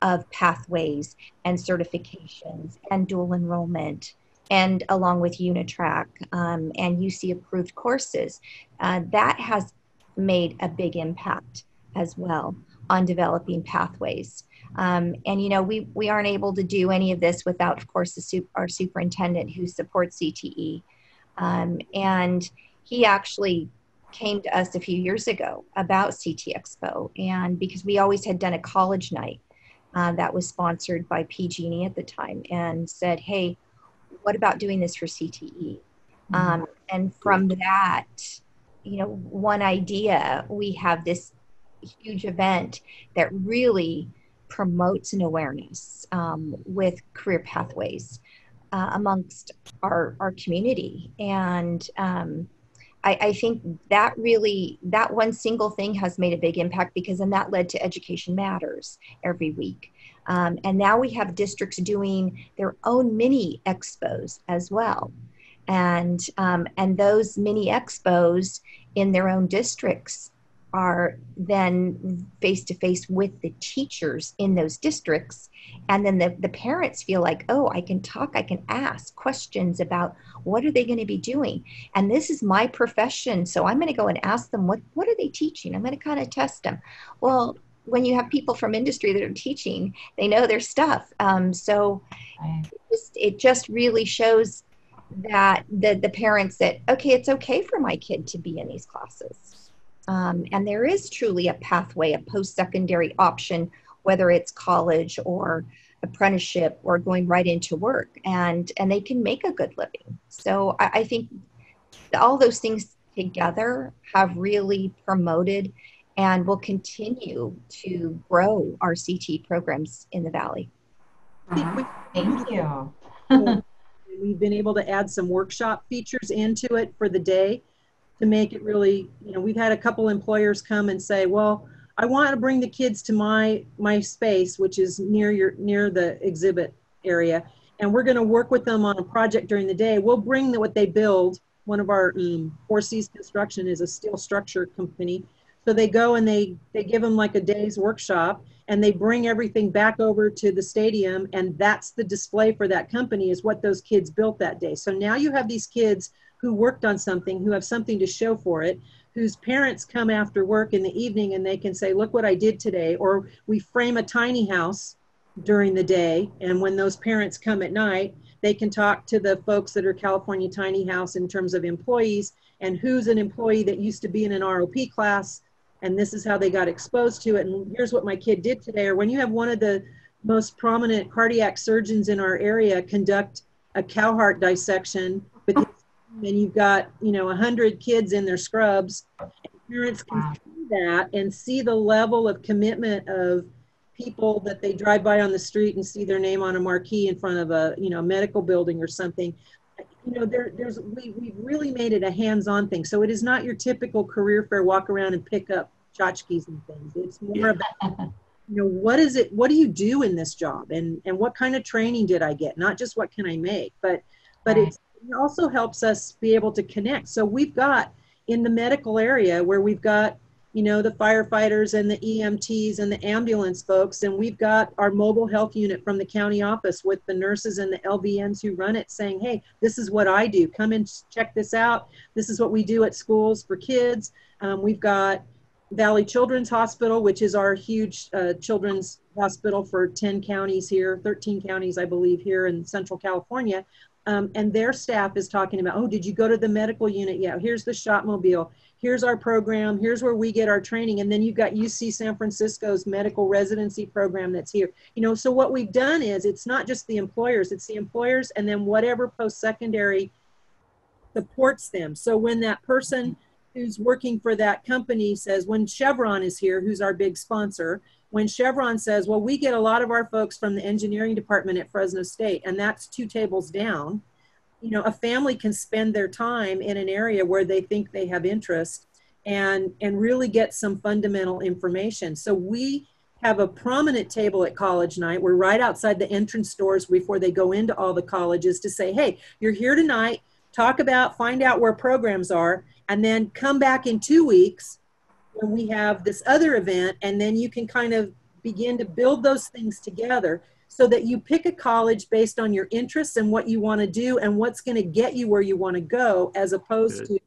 of pathways and certifications and dual enrollment and along with Unitrack um, and UC approved courses. Uh, that has made a big impact as well on developing pathways. Um, and you know, we we aren't able to do any of this without, of course, our superintendent who supports CTE, um, and he actually came to us a few years ago about CTE Expo, and because we always had done a college night uh, that was sponsored by PG&E at the time, and said, "Hey, what about doing this for CTE? Mm-hmm. Um, and from that, you know, one idea, we have this huge event that really promotes an awareness um, with career pathways uh, amongst our, our community. And um, I, I, think that really, that one single thing has made a big impact because then that led to Education Matters every week. Um, and now we have districts doing their own mini expos as well. And, um, and those mini expos in their own districts are then face to face with the teachers in those districts. And then the, the parents feel like, oh, I can talk, I can ask questions about what are they going to be doing. And this is my profession. So I'm going to go and ask them, what, what are they teaching? I'm going to kind of test them. Well, when you have people from industry that are teaching, they know their stuff. Um, so right. it, just, it just really shows that the, the parents that, okay, it's okay for my kid to be in these classes. Um, and there is truly a pathway, a post secondary option, whether it's college or apprenticeship or going right into work and and they can make a good living so I, I, think all those things together have really promoted and we'll continue to grow our cte programs in the valley
uh-huh. thank you [laughs]
we've been able to add some workshop features into it for the day to make it really, you know, we've had a couple employers come and say, well, I want to bring the kids to my my space, which is near your near the exhibit area, and we're going to work with them on a project during the day. We'll bring the, what they build. One of our um, Four Cs Construction is a steel structure company, so they go and they they give them like a day's workshop, and they bring everything back over to the stadium, and that's the display for that company is what those kids built that day. So now you have these kids who worked on something, who have something to show for it, whose parents come after work in the evening and they can say, Look what I did today. Or we frame a tiny house during the day. And when those parents come at night, they can talk to the folks that are California Tiny House in terms of employees and who's an employee that used to be in an ROP class. And this is how they got exposed to it. And here's what my kid did today. Or when you have one of the most prominent cardiac surgeons in our area conduct a cow heart dissection, but and you've got you know 100 kids in their scrubs parents can wow. see that and see the level of commitment of people that they drive by on the street and see their name on a marquee in front of a you know medical building or something you know there, there's we, we've really made it a hands-on thing so it is not your typical career fair walk around and pick up tchotchkes and things it's more yeah. about you know what is it what do you do in this job and and what kind of training did i get not just what can i make but but right. it's it also helps us be able to connect. So we've got in the medical area where we've got you know the firefighters and the EMTs and the ambulance folks. And we've got our mobile health unit from the county office with the nurses and the LVNs who run it saying hey this is what I do. Come and check this out. This is what we do at schools for kids. Um, we've got Valley Children's Hospital which is our huge uh, children's hospital for 10 counties here 13 counties I believe here in central California. Um, and their staff is talking about, oh, did you go to the medical unit? Yeah, here's the shop mobile. Here's our program. Here's where we get our training. And then you've got UC San Francisco's medical residency program that's here. You know, so what we've done is it's not just the employers, it's the employers and then whatever post secondary supports them. So when that person who's working for that company says, when Chevron is here, who's our big sponsor, when Chevron says, well, we get a lot of our folks from the engineering department at Fresno State, and that's two tables down, you know, a family can spend their time in an area where they think they have interest and, and really get some fundamental information. So we have a prominent table at college night. We're right outside the entrance doors before they go into all the colleges to say, hey, you're here tonight, talk about, find out where programs are, and then come back in two weeks when we have this other event and then you can kind of begin to build those things together so that you pick a college based on your interests and what you want to do and what's going to get you where you want to go as opposed Good. to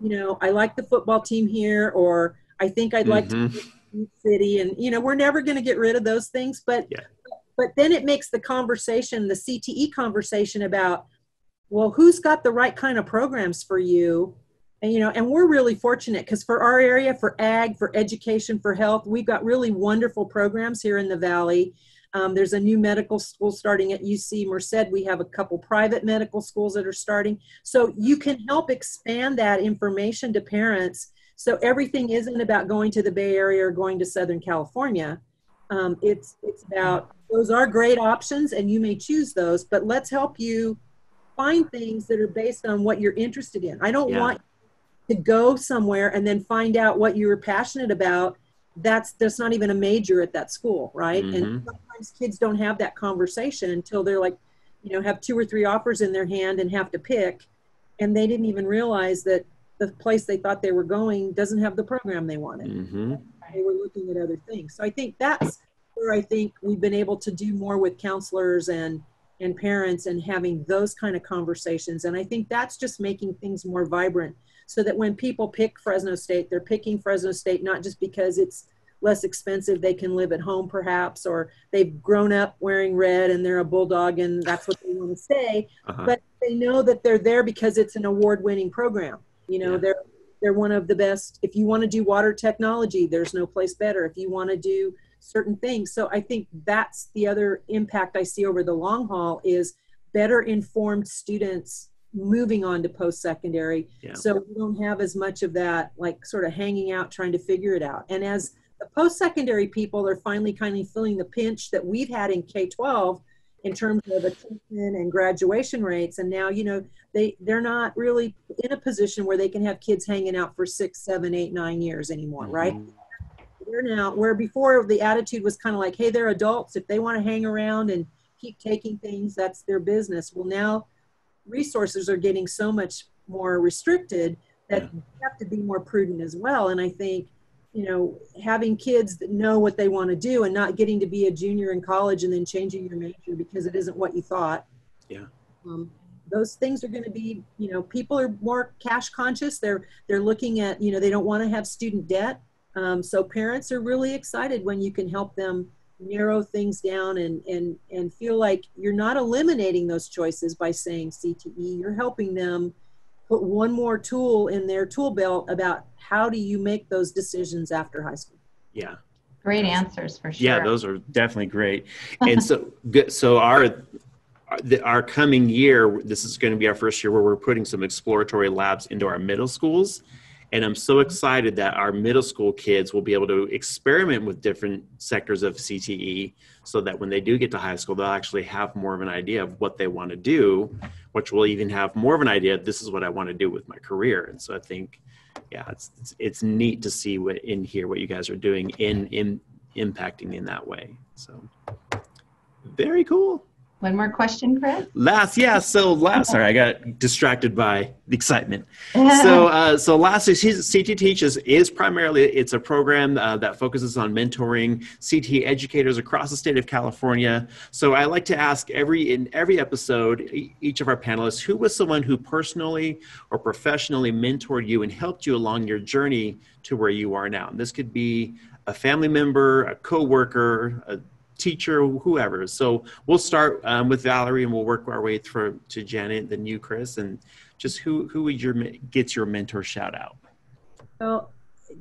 you know i like the football team here or i think i'd like mm-hmm. to city and you know we're never going to get rid of those things but yeah. but then it makes the conversation the cte conversation about well who's got the right kind of programs for you and you know and we're really fortunate because for our area for ag for education for health we've got really wonderful programs here in the valley um, there's a new medical school starting at uc merced. We have a couple private medical schools that are starting. So you can help expand that information to parents. So everything isn't about going to the bay area or going to southern california. Um, it's it's about those are great options and you may choose those but let's help you find things that are based on what you're interested in. I don't yeah. want to go somewhere and then find out what you were passionate about. That's that's not even a major at that school right? Mm-hmm. and sometimes kids don't have that conversation until they're like you know have two or three offers in their hand and have to pick and they didn't even realize that the place they thought they were going doesn't have the program they wanted. Mm-hmm. they were looking at other things. So i think that's where i think we've been able to do more with counselors and and parents and having those kind of conversations. And i think that's just making things more vibrant so that when people pick Fresno State, they're picking Fresno State not just because it's less expensive, they can live at home perhaps, or they've grown up wearing red and they're a bulldog and that's what they want to stay, uh-huh. but they know that they're there because it's an award winning program. You know, yeah. they're they're one of the best. If you want to do water technology, there's no place better. If you want to do certain things. So I think that's the other impact I see over the long haul is better informed students moving on to post secondary.
Yeah.
So we don't have as much of that like sort of hanging out trying to figure it out. And as the post secondary people are finally kind of feeling the pinch that we've had in K 12 in terms of attention and graduation rates. And now, you know, they, they're not really in a position where they can have kids hanging out for six, seven, eight, nine years anymore, right?
Mhm.
They're now, where before the attitude was kind of like, hey, they're adults. If they want to hang around and keep taking things, that's their business. Well, now resources are getting so much more restricted that
Yeah.
you have to be more prudent as well. And I think, you know, having kids that know what they want to do and not getting to be a junior in college and then changing your major because it isn't what you thought.
Yeah.
Um, those things are going to be, you know, people are more cash conscious. They're they're looking at, you know, they don't want to have student debt. Um, so parents are really excited when you can help them narrow things down and and and feel like you're not eliminating those choices by saying CTE. You're helping them put one more tool in their tool belt about how do you make those decisions after high school.
Yeah.
Great answers for sure.
Yeah, those are definitely great. And so, [laughs] good- so our our coming year, this is going to be our first year where we're putting some exploratory labs into our middle schools, and I'm so excited that our middle school kids will be able to experiment with different sectors of CTE, so that when they do get to high school, they'll actually have more of an idea of what they want to do, which will even have more of an idea. This is what I want to do with my career, and so I think yeah, it's, it's it's neat to see what in here what you guys are doing in in impacting in that way. So very cool.
One more question, Chris?
Last, yeah. So last, sorry, I got distracted by the excitement. [laughs] So, uh, so last, CT Teaches is primarily it's a program uh, that focuses on mentoring CTE educators across the state of California. So, I like to ask every in every episode e- each of our panelists who was someone who personally or professionally mentored you and helped you along your journey to where you are now. And this could be a family member, a coworker, a teacher, whoever. So we'll start um, with Valerie, and we'll work our way through to Janet, then you, Chris, and just who who would your gets your mentor shout out.
Well,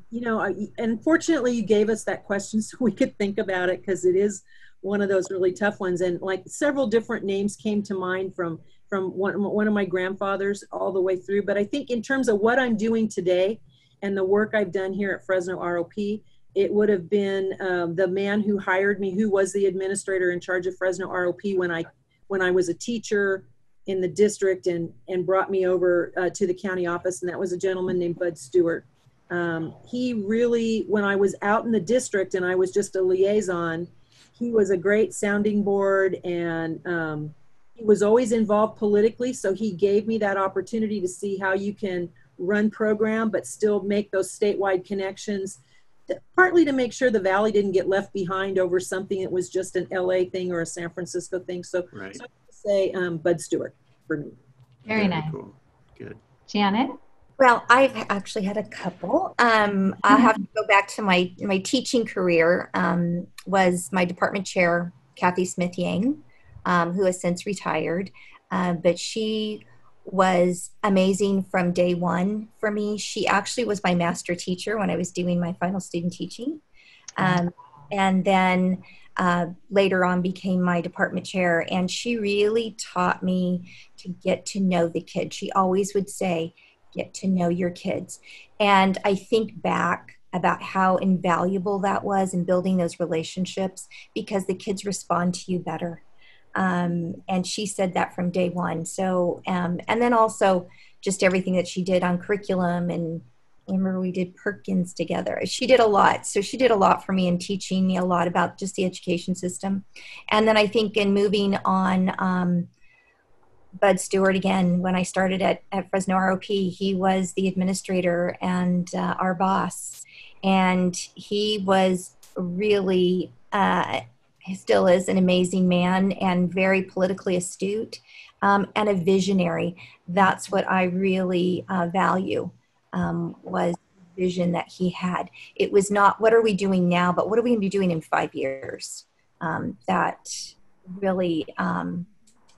you know, unfortunately, you gave us that question [laughs] so we could think about it because it is one of those really tough ones. And like several different names came to mind from from one one of my grandfathers all the way through. But I think in terms of what I'm doing today and the work I've done here at Fresno ROP, it would have been um, the man who hired me, who was the administrator in charge of Fresno ROP when I when I was a teacher in the district and and brought me over uh, to the county office, and that was a gentleman named Bud Stewart. Um, he really, when I was out in the district and I was just a liaison, he was a great sounding board and um, he was always involved politically. So he gave me that opportunity to see how you can run program but still make those statewide connections partly to make sure the valley didn't get left behind over something that was just an la thing or a san francisco thing so,
Right.
so I would say um, bud stewart for me
Very nice.
Cool. Good.
Janet?
Well, I've actually had a couple. Um, I have to go back to my my teaching career. Um, was my department chair, Kathy Smith Yang, um, who has since retired, uh, but she was amazing from day one for me. She actually was my master teacher when I was doing my final student teaching, um, and then uh, later on became my department chair. And she really taught me to get to know the kid. She always would say get to know your kids. And I think back about how invaluable that was in building those relationships because the kids respond to you better. Um, and she said that from day one. So, um, and then also just everything that she did on curriculum and remember we did Perkins together. She did a lot. So she did a lot for me in teaching me a lot about just the education system. And then I think in moving on, um, Bud Stewart again, when I started at, at Fresno ROP, he was the administrator and uh, our boss. And he was really, uh, he still is an amazing man and very politically astute um, and a visionary. That's what I really uh, value um, was the vision that he had. It was not what are we doing now, but what are we going to be doing in five years? Um, that really um,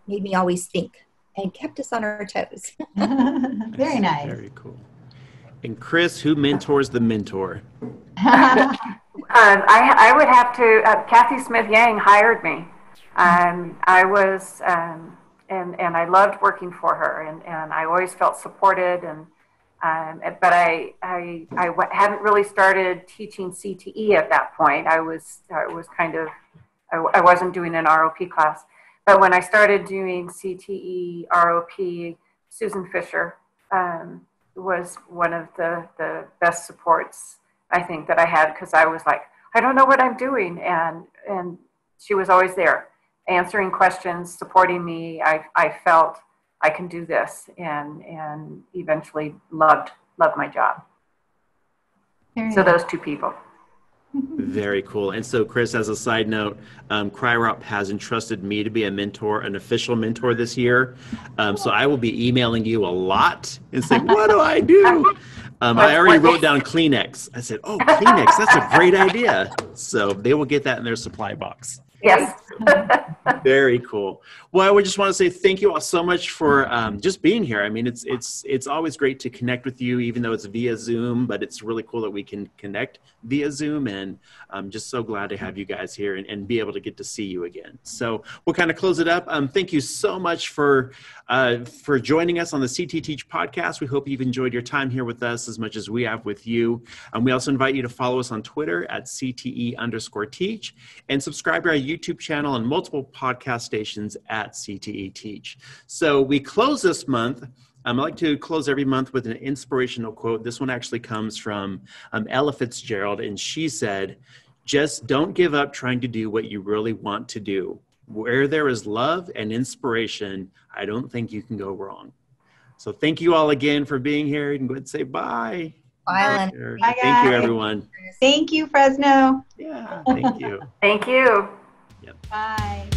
made me always think and kept us on our toes. [laughs]
Very nice.
Very cool. And Chris, who mentors the mentor? [laughs]
Um, I, I would have to, uh, Kathy Smith Yang hired me. Um, I was, um, and, and I loved working for her, and, and I always felt supported. And, um, but I, I, I w- hadn't really started teaching CTE at that point. I was, I was kind of, I, I wasn't doing an ROP class. But when I started doing CTE, ROP, Susan Fisher um, was one of the, the best supports I think that I had because I was like, I don't know what I'm doing, and and she was always there, answering questions, supporting me. I I felt I can do this, and and eventually loved loved my job.
Very
So
nice.
those two people.
Very cool. And so, Chris, as a side note, um, CRYROP has entrusted me to be a mentor, an official mentor this year. Um, so I will be emailing you a lot and saying, "What do I do?" Um, I already wrote down Kleenex. I said, "Oh, Kleenex, that's a great idea." So they will get that in their supply box.
Yes. [laughs]
Very cool. Well, I would just want to say thank you all so much for um, just being here. I mean, it's it's it's always great to connect with you, even though it's via Zoom. But it's really cool that we can connect via Zoom, and I'm just so glad to have you guys here and, and be able to get to see you again. So we'll kind of close it up. Um, thank you so much for uh, for joining us on the CTE Teach podcast. We hope you've enjoyed your time here with us as much as we have with you. And we also invite you to follow us on Twitter at CTE underscore teach and subscribe to our YouTube channel and multiple podcast stations at CTE Teach. So we close this month. Um, I like to close every month with an inspirational quote. This one actually comes from um, Ella Fitzgerald, and she said, Just don't give up trying to do what you really want to do. Where there is love and inspiration, I don't think you can go wrong. So thank you all again for being here. You can go ahead and say bye.
Bye,
Sure.
Bye,
Thank you, everyone.
Thank you, Fresno.
Yeah, thank you. [laughs]
Thank you. Yep.
Bye.